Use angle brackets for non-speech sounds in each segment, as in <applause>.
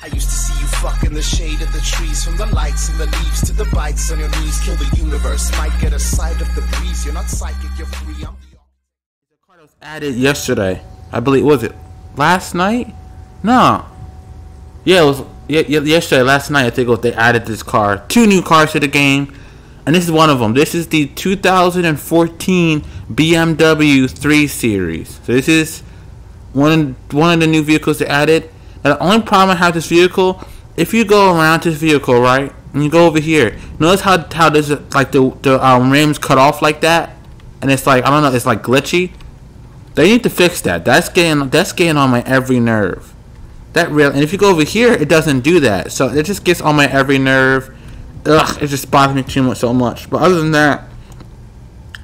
I used to see you fuck in the shade of the trees, from the lights and the leaves to the bites on your knees. Kill the universe, might get a sight of the breeze. You're not psychic, you're free. I'm The card was added yesterday. I believe was it last night? No. Yeah, it was yeah, yesterday. Last night, I think was, they added this car. Two new cars to the game, and this is one of them. This is the 2014 BMW 3 Series. So this is one one of the new vehicles they added. Now, the only problem I have this vehicle, if you go around this vehicle, right, and you go over here, notice how how it like the the um, rims cut off like that, and it's like I don't know, it's like glitchy. They need to fix that. That's getting that's getting on my every nerve. That real and if you go over here, it doesn't do that. So it just gets on my every nerve. Ugh, it just bothers me too much so much. But other than that,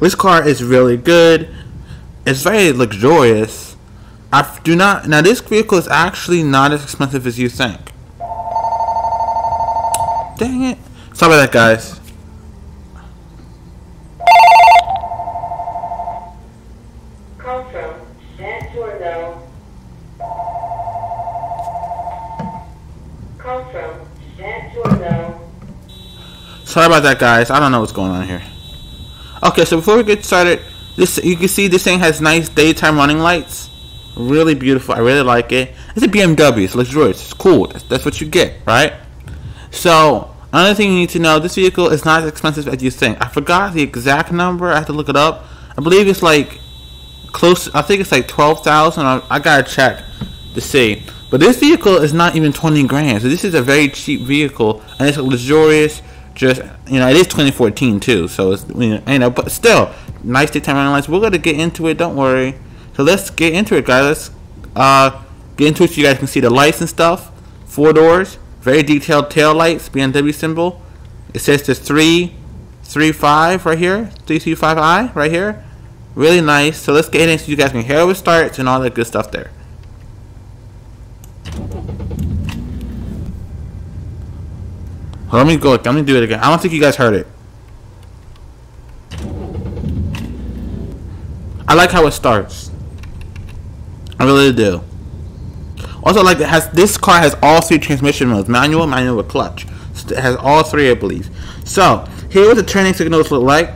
this car is really good. It's very luxurious. I do not now. This vehicle is actually not as expensive as you think. Dang it! Sorry about that, guys. Call from Matt Call from Matt Sorry about that, guys. I don't know what's going on here. Okay, so before we get started, this you can see this thing has nice daytime running lights. Really beautiful. I really like it. It's a BMW. It's luxurious. It's cool. That's, that's what you get, right? So another thing you need to know: this vehicle is not as expensive as you think. I forgot the exact number. I have to look it up. I believe it's like close. I think it's like twelve thousand. I, I gotta check to see. But this vehicle is not even twenty grand. So this is a very cheap vehicle, and it's luxurious. Just you know, it is 2014 too. So it's you know, but still nice daytime running lights. We're gonna get into it. Don't worry. So let's get into it, guys. Let's uh, get into it so you guys can see the lights and stuff. Four doors, very detailed tail lights, BMW symbol. It says the three, three five right here, three three five I right here. Really nice. So let's get in so you guys can hear how it starts and all that good stuff there. Let me go. Let me do it again. I don't think you guys heard it. I like how it starts. I really do. Also, like it has this car has all three transmission modes: manual, manual with clutch. It has all three, I believe. So here, what the turning signals look like.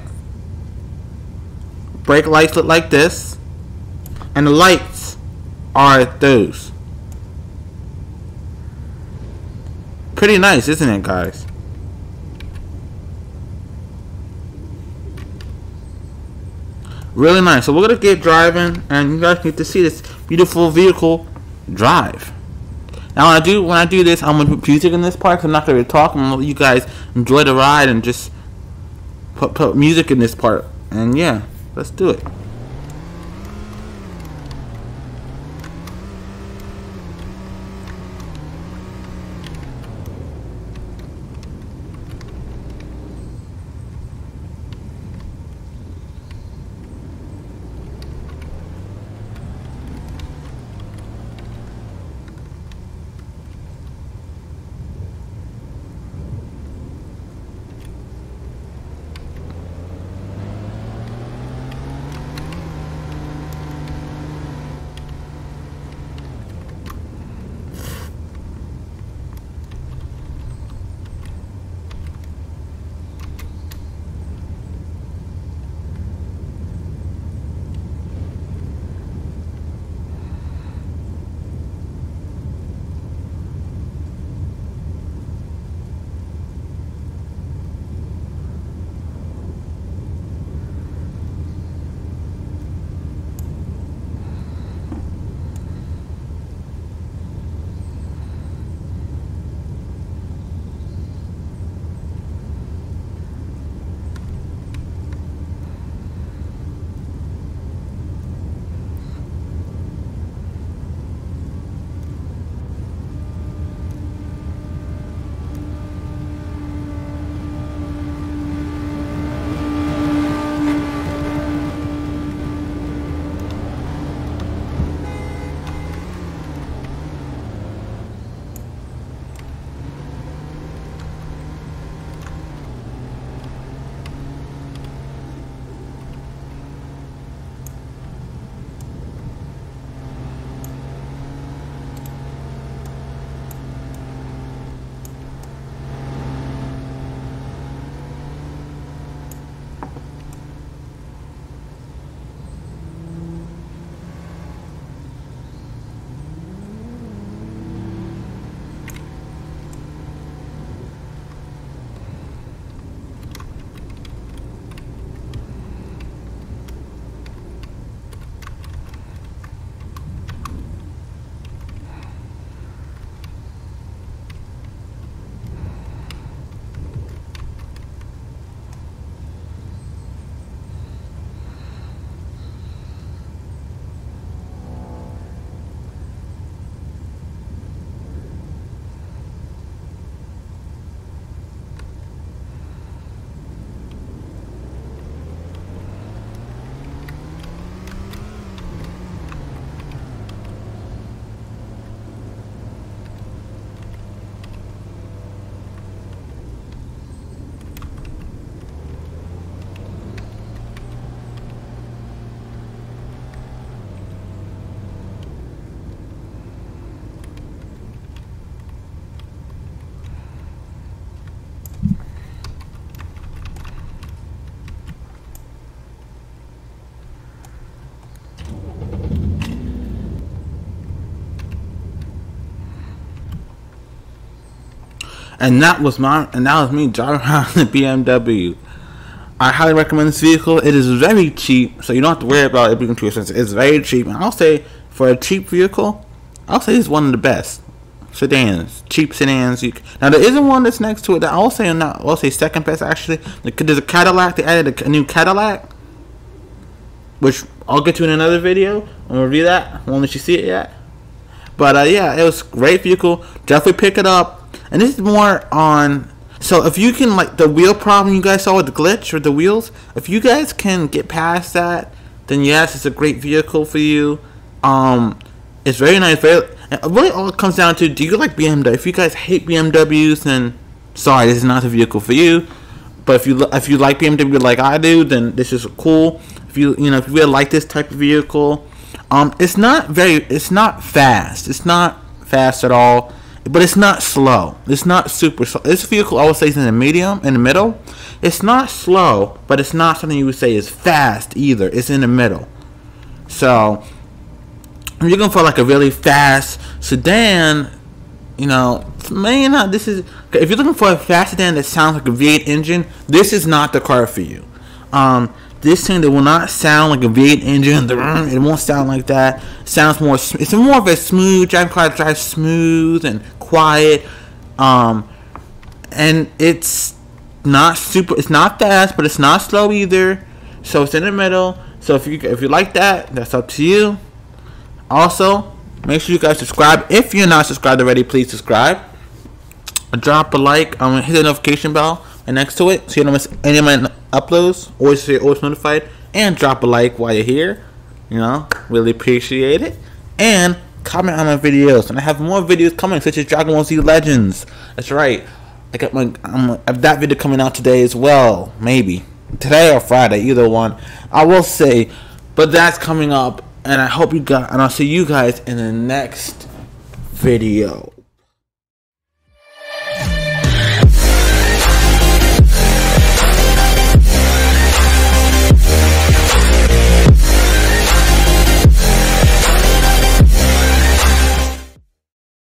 Brake lights look like this, and the lights are those. Pretty nice, isn't it, guys? Really nice. So we're gonna get driving, and you guys get to see this beautiful vehicle drive. Now, when I do when I do this, I'm gonna put music in this part. I'm not gonna talk. I'm gonna let you guys enjoy the ride and just put put music in this part. And yeah, let's do it. And that was my and that was me driving <laughs> around the BMW. I highly recommend this vehicle. It is very cheap, so you don't have to worry about it being too expensive. It's very cheap, and I'll say for a cheap vehicle, I'll say it's one of the best sedans, cheap sedans. You, now there isn't one that's next to it that I'll say not. I'll say second best actually. There's a Cadillac. They added a, new Cadillac, which I'll get to in another video. I'll review that. Won't let you see it yet. But uh, yeah, it was great vehicle. Definitely pick it up. And this is more on. So if you can like the wheel problem you guys saw with the glitch or the wheels, if you guys can get past that, then yes, it's a great vehicle for you. Um, it's very nice. Very and really all it comes down to: Do you like BMW? If you guys hate BMWs, then sorry, this is not the vehicle for you. But if you if you like BMW like I do, then this is cool. If you you know if you really like this type of vehicle, um, it's not very it's not fast. It's not fast at all, but it's not slow. It's not super slow. This vehicle I would say is in the medium, in the middle. It's not slow, but it's not something you would say is fast either. It's in the middle. So if you're looking for like a really fast sedan, you know, maybe not. This is if you're looking for a fast sedan that sounds like a V8 engine, this is not the car for you. Um, this thing that will not sound like a V8 engine. It won't sound like that. It sounds more. It's more of a smooth driving car. Drives smooth and quiet. Um, and it's not super. It's not fast, but it's not slow either. So it's in the middle. So if you if you like that, that's up to you. Also, make sure you guys subscribe. If you're not subscribed already, please subscribe. Drop a like. Um, hit the notification bell and next to it so you don't miss any of my uploads. Always you're always notified. And drop a like while you're here. You know, really appreciate it. And comment on my videos. And I have more videos coming, such as Dragon Ball Z Legends. That's right. I got my um, I have that video coming out today as well. Maybe today or Friday, either one. I will say, but that's coming up and I hope you got, and I'll see you guys in the next video.